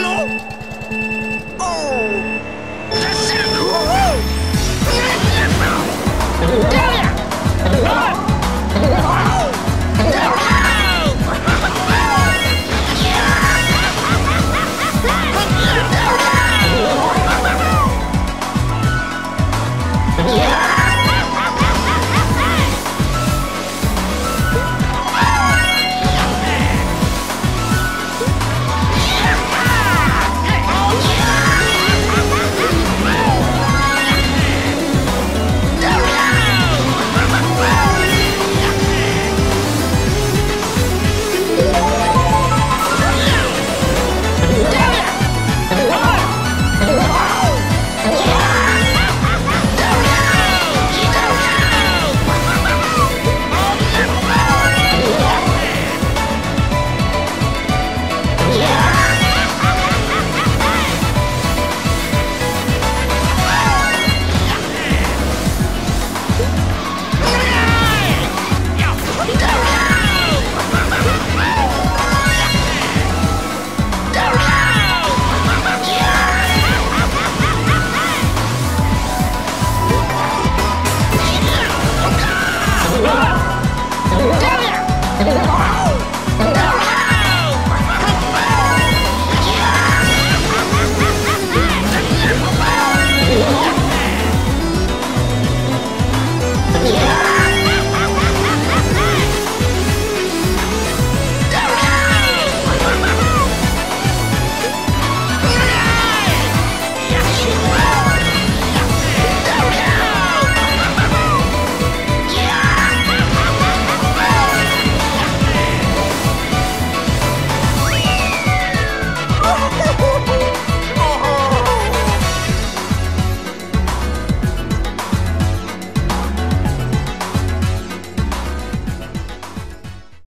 Não!